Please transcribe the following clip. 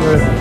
with